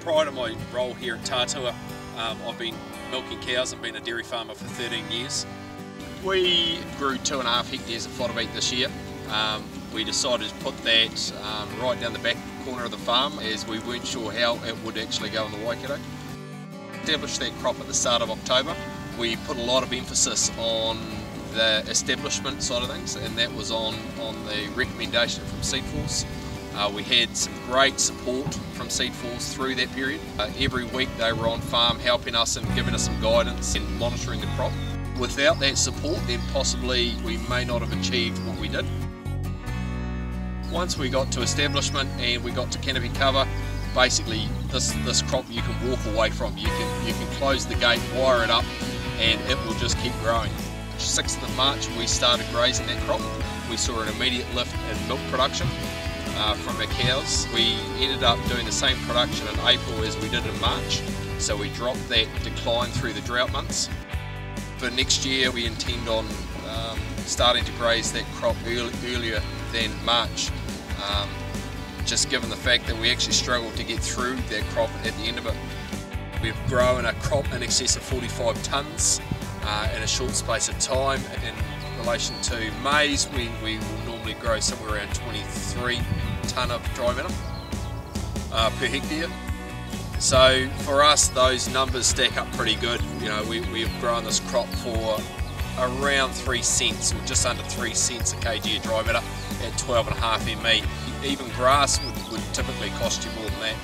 prior to my role here at Tatua, um, I've been milking cows and been a dairy farmer for 13 years. We grew two and a half hectares of fodder beet this year. Um, we decided to put that um, right down the back corner of the farm as we weren't sure how it would actually go in the Waikato. Established that crop at the start of October. We put a lot of emphasis on the establishment side of things and that was on, on the recommendation from Seed Force. Uh, we had some great support from Seed Force through that period. Uh, every week they were on farm helping us and giving us some guidance and monitoring the crop. Without that support then possibly we may not have achieved what we did. Once we got to establishment and we got to canopy cover, basically this, this crop you can walk away from. You can, you can close the gate, wire it up and it will just keep growing. 6th of March we started grazing that crop. We saw an immediate lift in milk production uh, from cows. We ended up doing the same production in April as we did in March, so we dropped that decline through the drought months. For next year we intend on um, starting to graze that crop early, earlier than March, um, just given the fact that we actually struggled to get through that crop at the end of it. We've grown a crop in excess of 45 tonnes uh, in a short space of time. In relation to maize, we, we will normally grow somewhere around 23 tonne of dry matter uh, per hectare. So for us, those numbers stack up pretty good. You know, we, we've grown this crop for around three cents, or just under three cents a kg of dry matter at 12 and a half ME. Even grass would, would typically cost you more than that.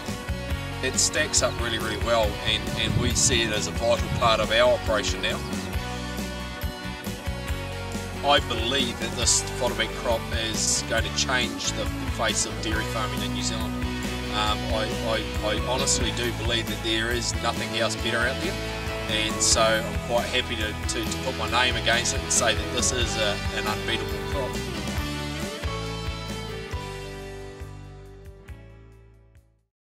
It stacks up really, really well, and, and we see it as a vital part of our operation now. I believe that this fodder beet crop is going to change the face of dairy farming in New Zealand. Um, I, I, I, honestly do believe that there is nothing else better out there and so I'm quite happy to, to, to put my name against it and say that this is a, an unbeatable crop.